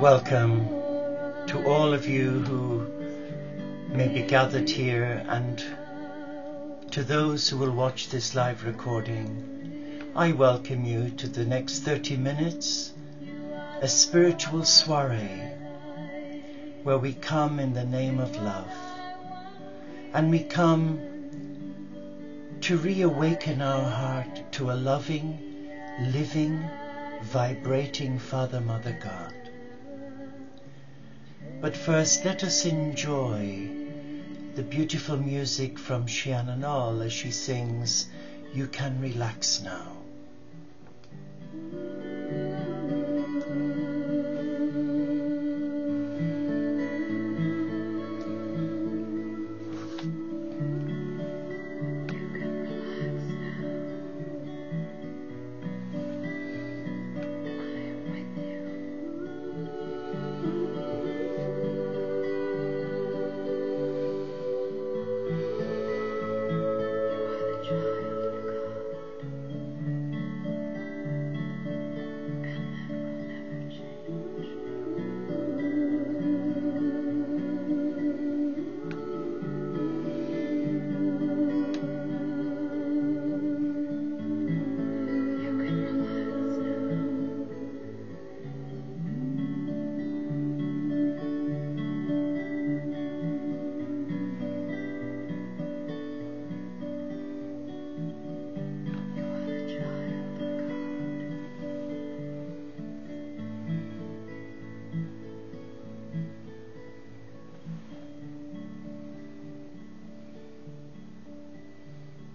Welcome to all of you who may be gathered here and to those who will watch this live recording. I welcome you to the next 30 minutes, a spiritual soiree where we come in the name of love and we come to reawaken our heart to a loving, living, vibrating Father, Mother God. But first, let us enjoy the beautiful music from Shannon as she sings, You Can Relax Now.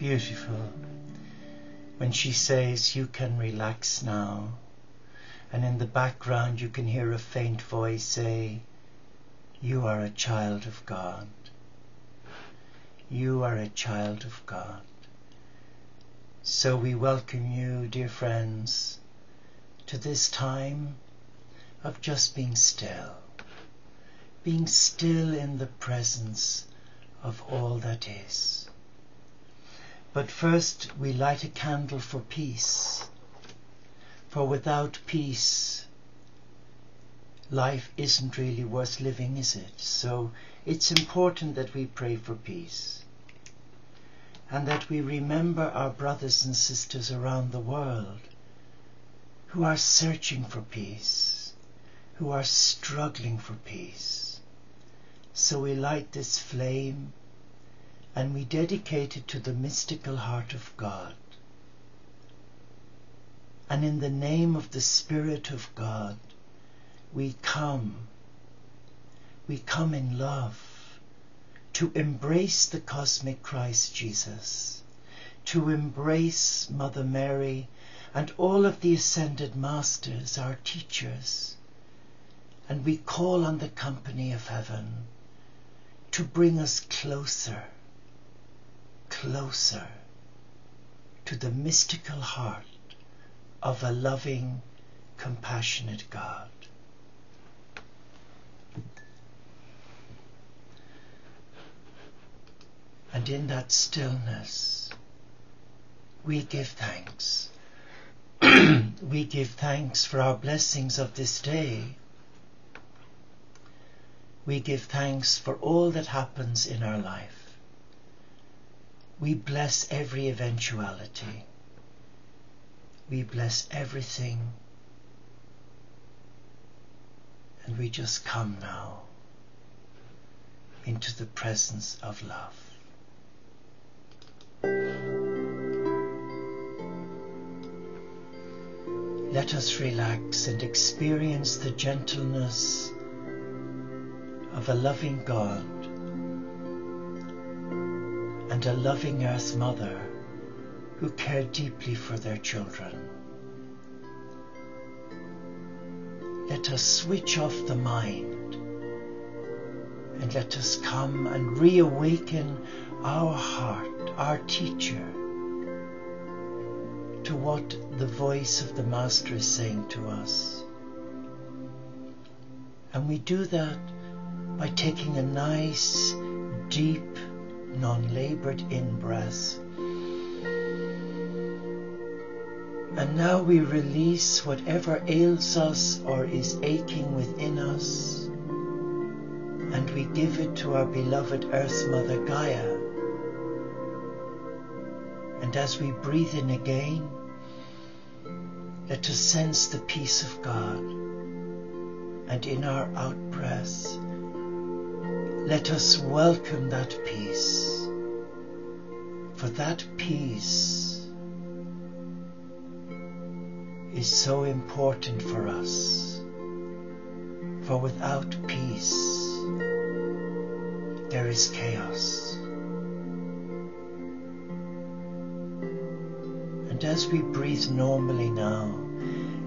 Beautiful when she says, You can relax now. And in the background, you can hear a faint voice say, You are a child of God. You are a child of God. So we welcome you, dear friends, to this time of just being still, being still in the presence of all that is. But first we light a candle for peace. For without peace, life isn't really worth living, is it? So it's important that we pray for peace. And that we remember our brothers and sisters around the world who are searching for peace, who are struggling for peace. So we light this flame and we dedicate it to the mystical heart of God. And in the name of the Spirit of God, we come, we come in love to embrace the cosmic Christ Jesus, to embrace Mother Mary and all of the ascended masters, our teachers, and we call on the company of heaven to bring us closer closer to the mystical heart of a loving, compassionate God. And in that stillness, we give thanks. we give thanks for our blessings of this day. We give thanks for all that happens in our life. We bless every eventuality. We bless everything. And we just come now into the presence of love. Let us relax and experience the gentleness of a loving God a loving Earth Mother who care deeply for their children. Let us switch off the mind and let us come and reawaken our heart, our teacher, to what the voice of the Master is saying to us. And we do that by taking a nice, deep non-labored in-breath And now we release whatever ails us or is aching within us, and we give it to our beloved Earth Mother Gaia. And as we breathe in again, let us sense the peace of God. And in our out breath, let us welcome that peace. For that peace is so important for us. For without peace, there is chaos. And as we breathe normally now,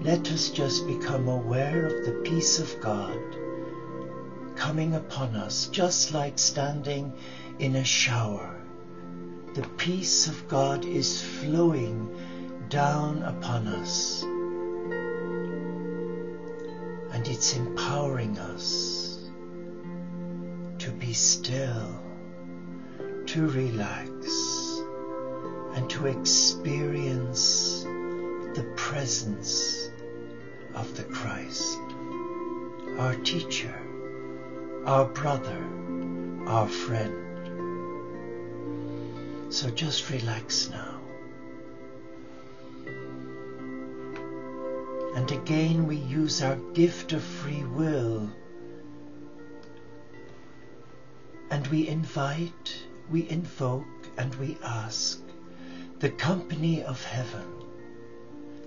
let us just become aware of the peace of God coming upon us, just like standing in a shower. The peace of God is flowing down upon us. And it's empowering us to be still, to relax and to experience the presence of the Christ, our teacher, our brother, our friend. So just relax now. And again, we use our gift of free will and we invite, we invoke, and we ask the company of heaven,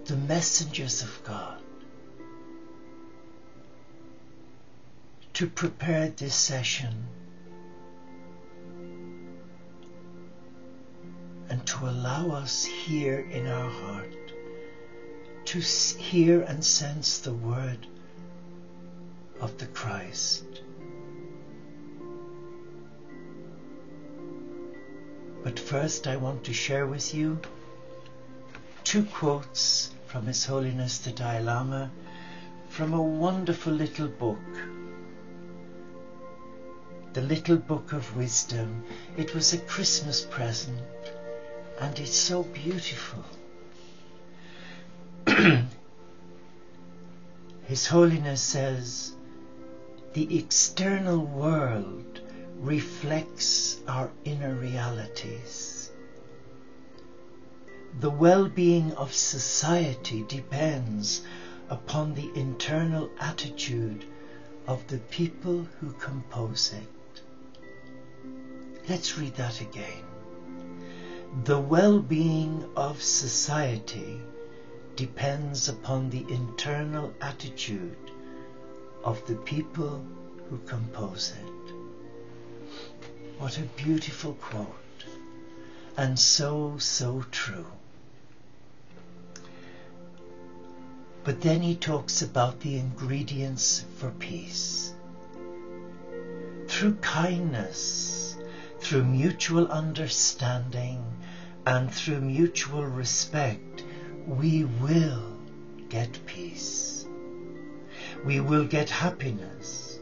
the messengers of God, to prepare this session and to allow us here in our heart to hear and sense the word of the Christ. But first, I want to share with you two quotes from His Holiness the Dalai Lama from a wonderful little book. The Little Book of Wisdom. It was a Christmas present and it's so beautiful. His Holiness says, the external world reflects our inner realities. The well-being of society depends upon the internal attitude of the people who compose it. Let's read that again. The well-being of society depends upon the internal attitude of the people who compose it. What a beautiful quote, and so, so true. But then he talks about the ingredients for peace. Through kindness, through mutual understanding, and through mutual respect, we will get peace. We will get happiness,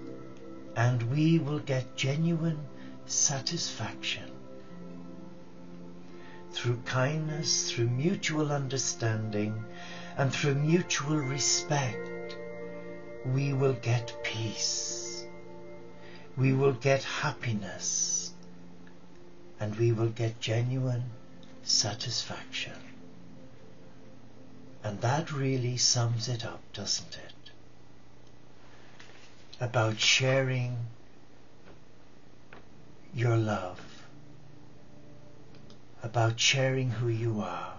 and we will get genuine satisfaction. Through kindness, through mutual understanding, and through mutual respect, we will get peace. We will get happiness. And we will get genuine satisfaction. And that really sums it up, doesn't it? About sharing your love, about sharing who you are,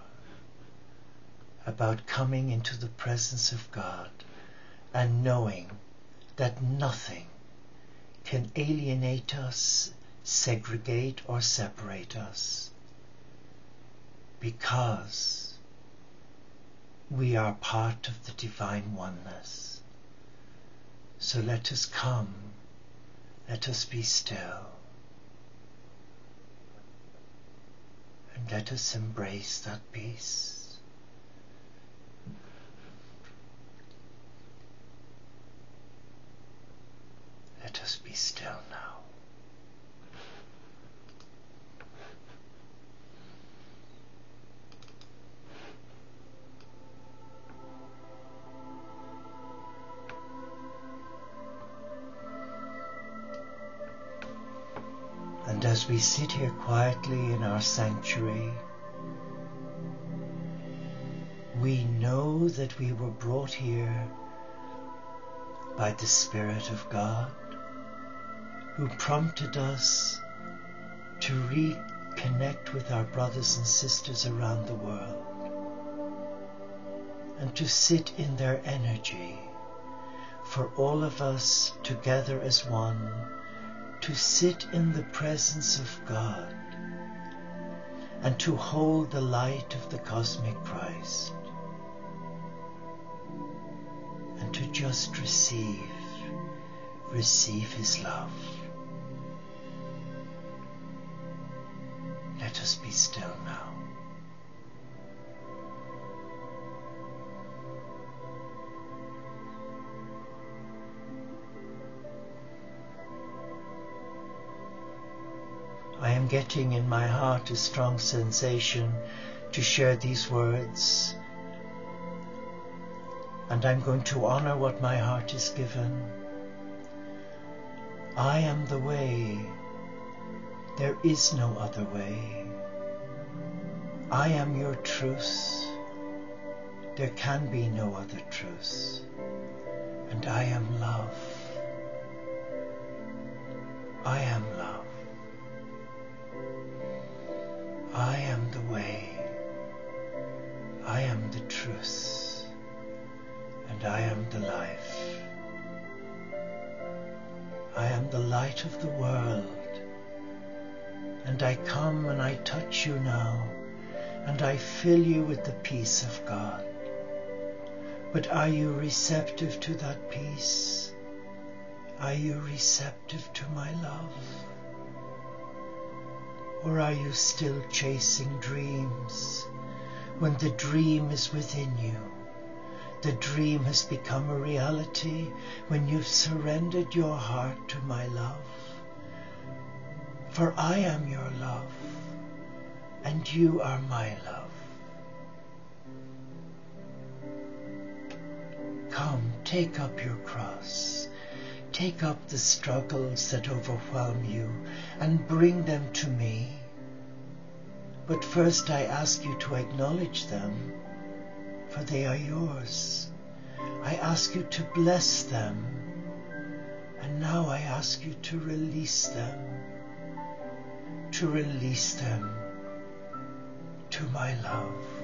about coming into the presence of God and knowing that nothing can alienate us, segregate or separate us because we are part of the divine oneness. So let us come, let us be still. And let us embrace that peace. Let us be still now. As we sit here quietly in our sanctuary, we know that we were brought here by the Spirit of God who prompted us to reconnect with our brothers and sisters around the world and to sit in their energy for all of us together as one to sit in the presence of God and to hold the light of the cosmic Christ and to just receive, receive His love. Getting in my heart a strong sensation to share these words. And I'm going to honor what my heart is given. I am the way. There is no other way. I am your truth. There can be no other truth. And I am love. I am love. I am the way, I am the truth, and I am the life. I am the light of the world, and I come and I touch you now, and I fill you with the peace of God. But are you receptive to that peace? Are you receptive to my love? Or are you still chasing dreams when the dream is within you? The dream has become a reality when you've surrendered your heart to my love. For I am your love, and you are my love. Come, take up your cross. Take up the struggles that overwhelm you and bring them to me. But first I ask you to acknowledge them, for they are yours. I ask you to bless them, and now I ask you to release them, to release them to my love.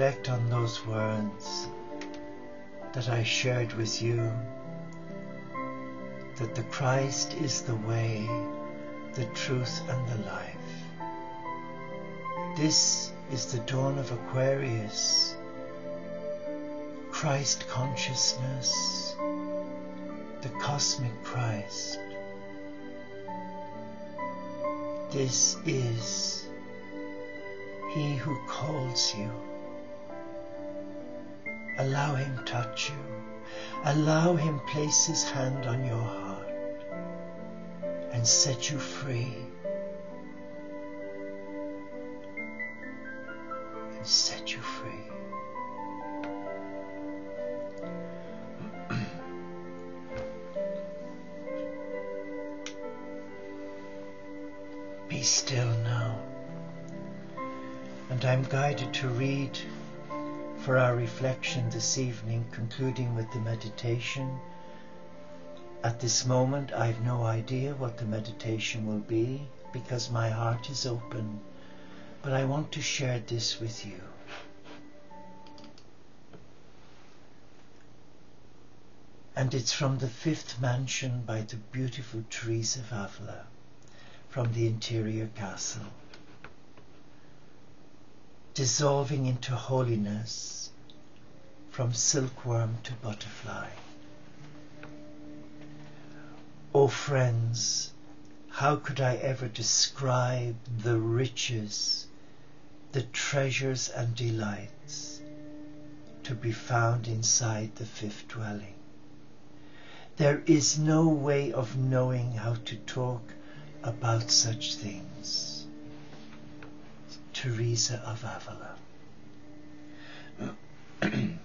Reflect on those words that I shared with you that the Christ is the way, the truth, and the life. This is the dawn of Aquarius, Christ consciousness, the cosmic Christ. This is He who calls you. Allow Him touch you. Allow Him place His hand on your heart and set you free. And set you free. Be still now. And I'm guided to read for our reflection this evening, concluding with the meditation. At this moment, I've no idea what the meditation will be because my heart is open, but I want to share this with you. And it's from the fifth mansion by the beautiful Teresa of Avila, from the interior castle. Dissolving into holiness from silkworm to butterfly. O oh friends, how could I ever describe the riches, the treasures and delights to be found inside the fifth dwelling? There is no way of knowing how to talk about such things. Teresa of Avila.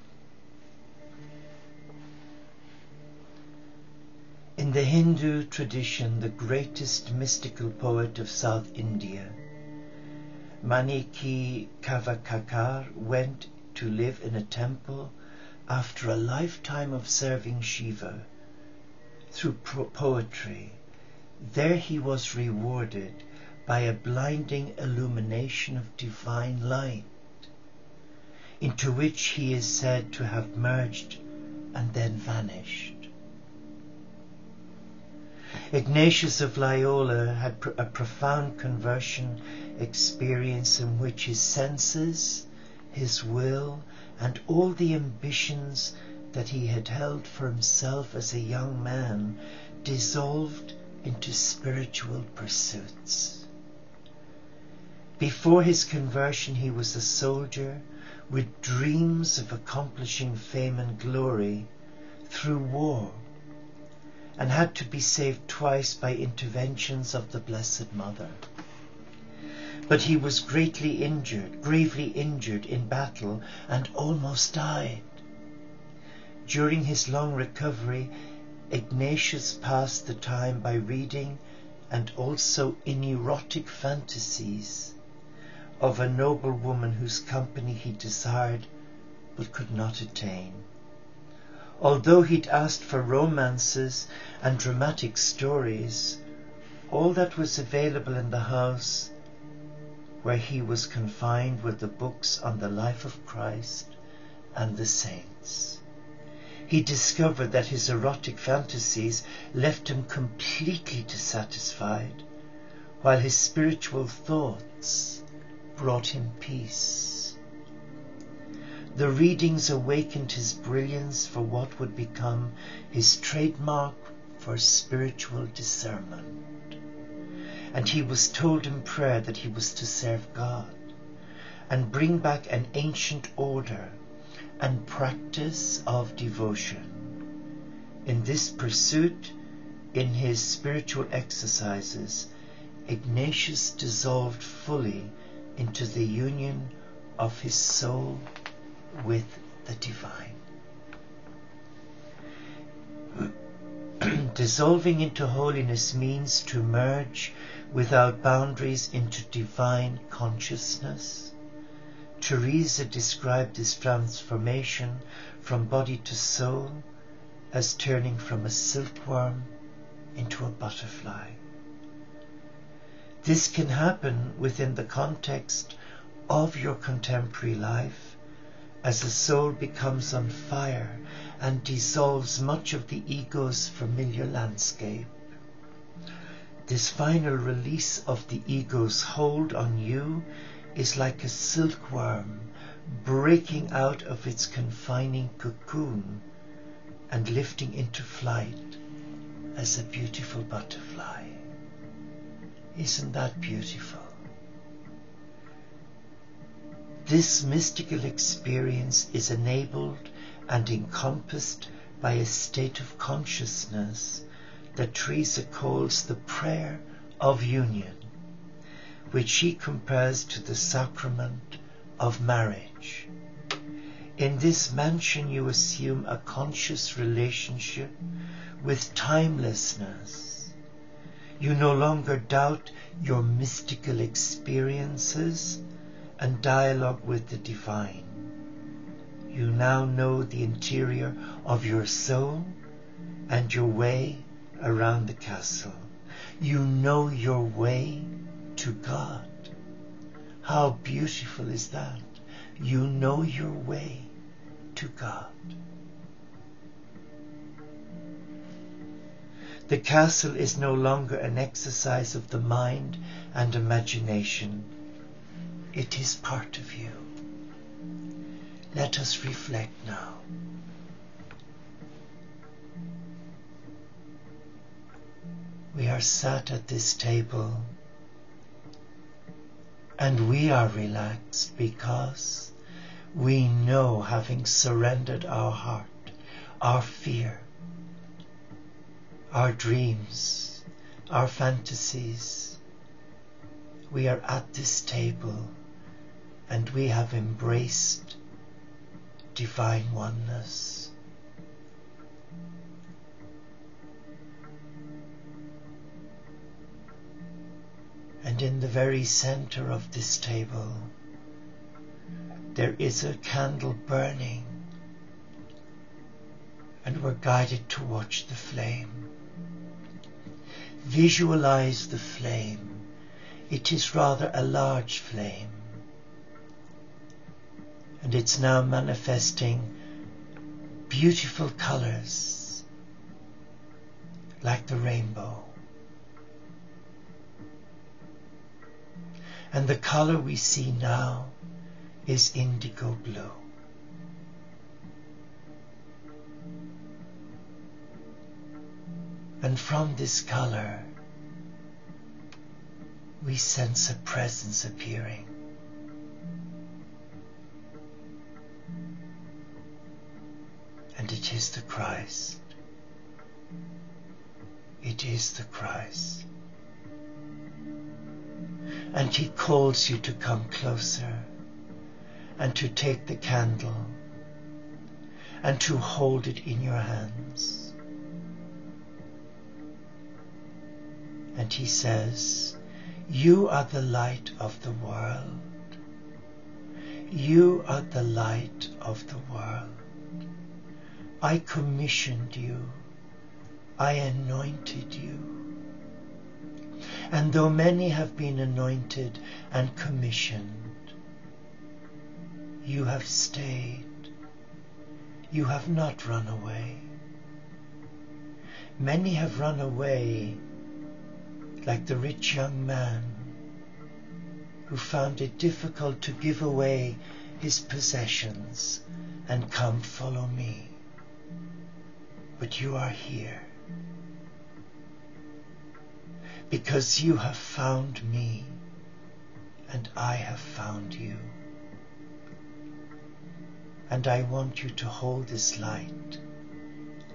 In the Hindu tradition, the greatest mystical poet of South India, Maniki Kavakakar, went to live in a temple after a lifetime of serving Shiva through poetry. There he was rewarded by a blinding illumination of divine light, into which he is said to have merged and then vanished. Ignatius of Loyola had a profound conversion experience in which his senses, his will, and all the ambitions that he had held for himself as a young man dissolved into spiritual pursuits. Before his conversion, he was a soldier with dreams of accomplishing fame and glory through war and had to be saved twice by interventions of the Blessed Mother. But he was greatly injured, gravely injured in battle, and almost died. During his long recovery, Ignatius passed the time by reading and also in erotic fantasies of a noble woman whose company he desired but could not attain. Although he'd asked for romances and dramatic stories, all that was available in the house where he was confined were the books on the life of Christ and the saints. He discovered that his erotic fantasies left him completely dissatisfied, while his spiritual thoughts brought him peace. The readings awakened his brilliance for what would become his trademark for spiritual discernment. And he was told in prayer that he was to serve God and bring back an ancient order and practice of devotion. In this pursuit, in his spiritual exercises, Ignatius dissolved fully into the union of his soul with the divine. Dissolving into holiness means to merge without boundaries into divine consciousness. Teresa described this transformation from body to soul as turning from a silkworm into a butterfly. This can happen within the context of your contemporary life as the soul becomes on fire and dissolves much of the ego's familiar landscape. This final release of the ego's hold on you is like a silkworm breaking out of its confining cocoon and lifting into flight as a beautiful butterfly. Isn't that beautiful? This mystical experience is enabled and encompassed by a state of consciousness that Teresa calls the prayer of union, which she compares to the sacrament of marriage. In this mansion, you assume a conscious relationship with timelessness. You no longer doubt your mystical experiences and dialogue with the divine. You now know the interior of your soul and your way around the castle. You know your way to God. How beautiful is that? You know your way to God. The castle is no longer an exercise of the mind and imagination It is part of you. Let us reflect now. We are sat at this table and we are relaxed because we know, having surrendered our heart, our fear, our dreams, our fantasies, we are at this table and we have embraced divine oneness. And in the very center of this table, there is a candle burning, and we're guided to watch the flame. Visualize the flame. It is rather a large flame, and it's now manifesting beautiful colors like the rainbow. And the color we see now is indigo blue. And from this color, we sense a presence appearing. And it is the Christ. It is the Christ and he calls you to come closer and to take the candle and to hold it in your hands. And he says, You are the light of the world. You are the light of the world. I commissioned you. I anointed you. And though many have been anointed and commissioned, you have stayed. You have not run away. Many have run away, like the rich young man who found it difficult to give away his possessions and come follow me. But you are here because you have found me and I have found you. And I want you to hold this light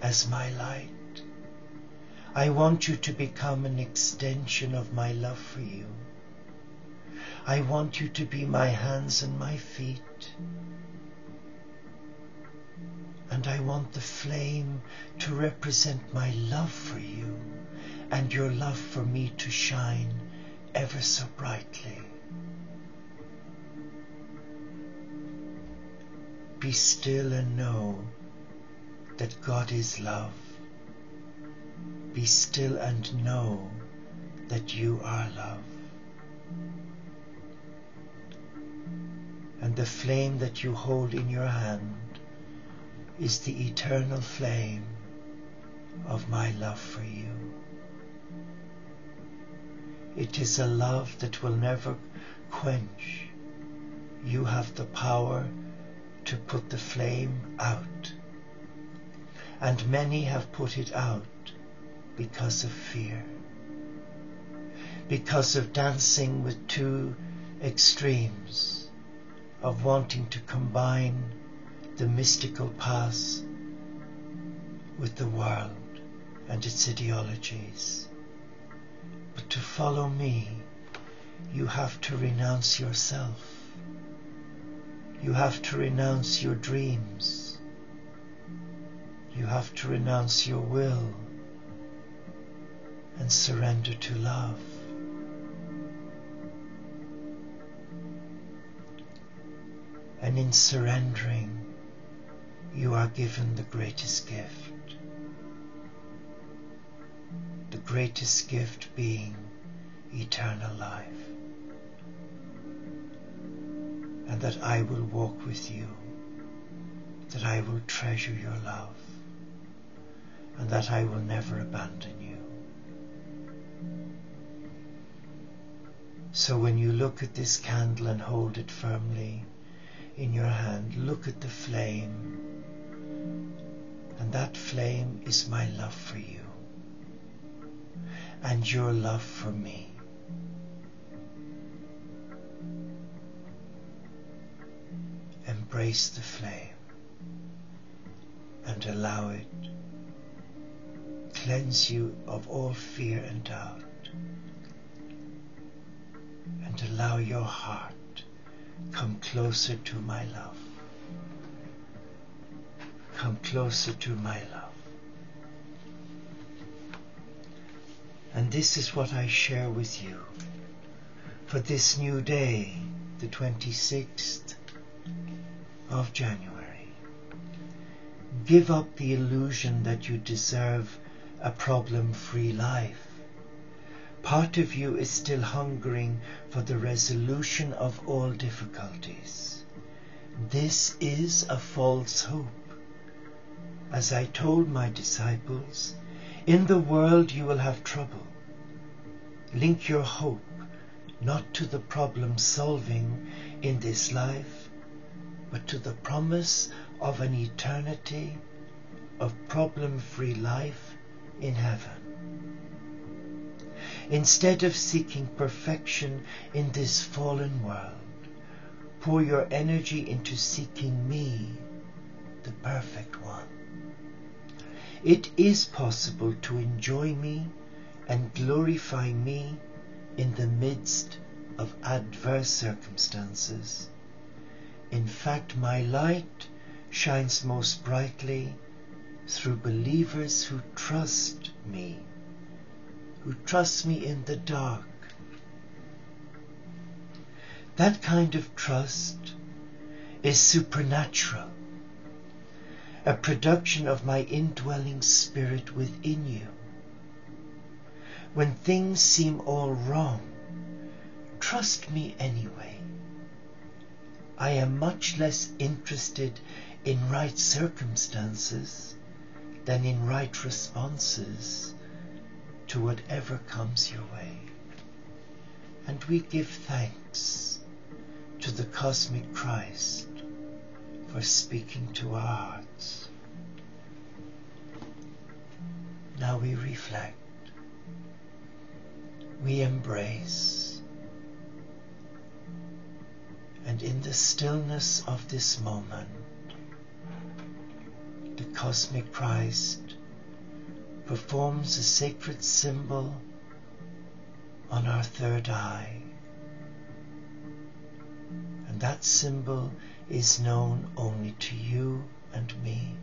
as my light. I want you to become an extension of my love for you. I want you to be my hands and my feet. And I want the flame to represent my love for you and your love for me to shine ever so brightly. Be still and know that God is love. Be still and know that you are love. And the flame that you hold in your hand is the eternal flame of my love for you. It is a love that will never quench. You have the power to put the flame out. And many have put it out because of fear. Because of dancing with two extremes of wanting to combine the mystical past with the world and its ideologies. But to follow me, you have to renounce yourself. You have to renounce your dreams. You have to renounce your will and surrender to love. And in surrendering, you are given the greatest gift the greatest gift being eternal life. And that I will walk with you, that I will treasure your love, and that I will never abandon you. So when you look at this candle and hold it firmly in your hand, look at the flame. And that flame is my love for you and your love for me. Embrace the flame and allow it cleanse you of all fear and doubt allow your heart come closer to my love. Come closer to my love. And this is what I share with you for this new day the 26th of January. Give up the illusion that you deserve a problem free life. Part of you is still hungering for the resolution of all difficulties. This is a false hope. As I told my disciples, in the world you will have trouble. Link your hope not to the problem solving in this life, but to the promise of an eternity of problem free life in heaven. Instead of seeking perfection in this fallen world, pour your energy into seeking me, the perfect one. It is possible to enjoy me and glorify me in the midst of adverse circumstances. In fact, my light shines most brightly through believers who trust me, who trust me in the dark. That kind of trust is supernatural, a production of my indwelling spirit within you. When things seem all wrong, trust me anyway. I am much less interested in right circumstances than in right responses to whatever comes your way. And we give thanks to the cosmic Christ for speaking to our hearts. Now we reflect. We embrace. And in the stillness of this moment, the cosmic Christ performs a sacred symbol on our third eye. And that symbol is known only to you and me.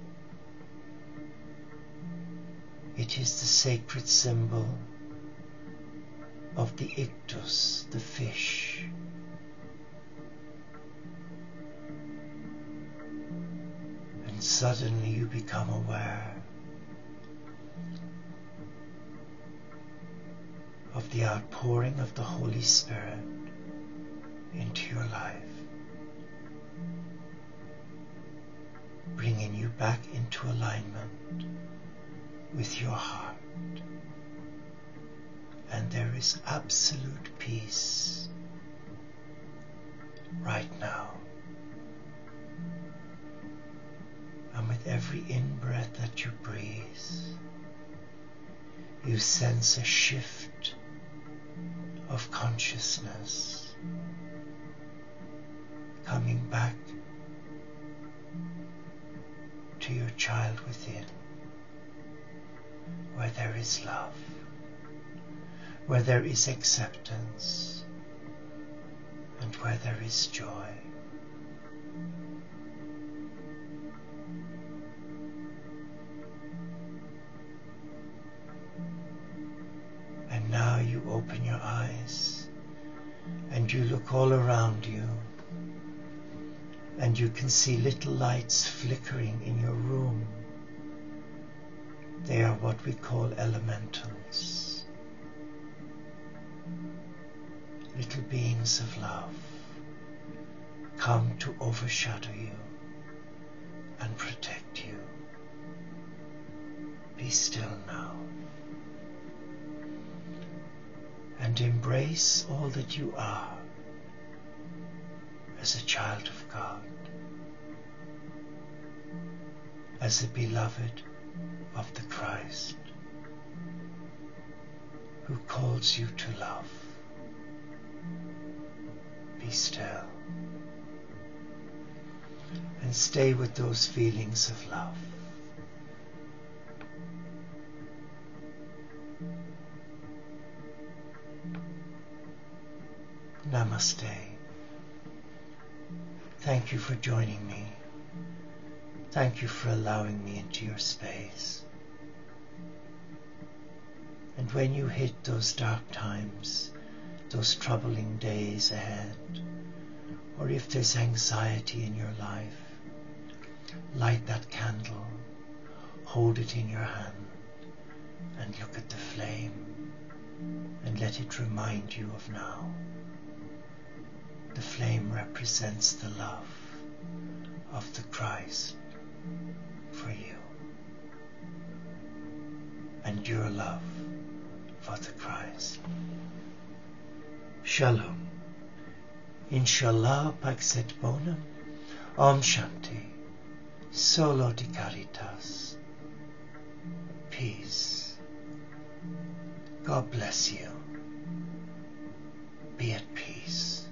It is the sacred symbol of the ictus, the fish. and suddenly you become aware of the outpouring of the Holy Spirit into your life, bringing you back into alignment with your heart. And there is absolute peace right now. And with every in breath that you breathe, you sense a shift of consciousness coming back to your child within, where there is love, where there is acceptance, and where there is joy. Your eyes and you look all around you and you can see little lights flickering in your room. They are what we call elementals, little beings of love come to overshadow you and protect you. Be still now. And embrace all that you are as a child of God, as a beloved of the Christ who calls you to love. Be still and stay with those feelings of love. Namaste. Thank you for joining me. Thank you for allowing me into your space. And when you hit those dark times, those troubling days ahead, or if there's anxiety in your life, light that candle, hold it in your hand, and look at the flame, and let it remind you of now. The flame represents the love of the Christ for you and your love for the Christ. Shalom. Inshallah pax et bonum. Om Shanti. Solo di caritas. Peace. God bless you. Be at peace.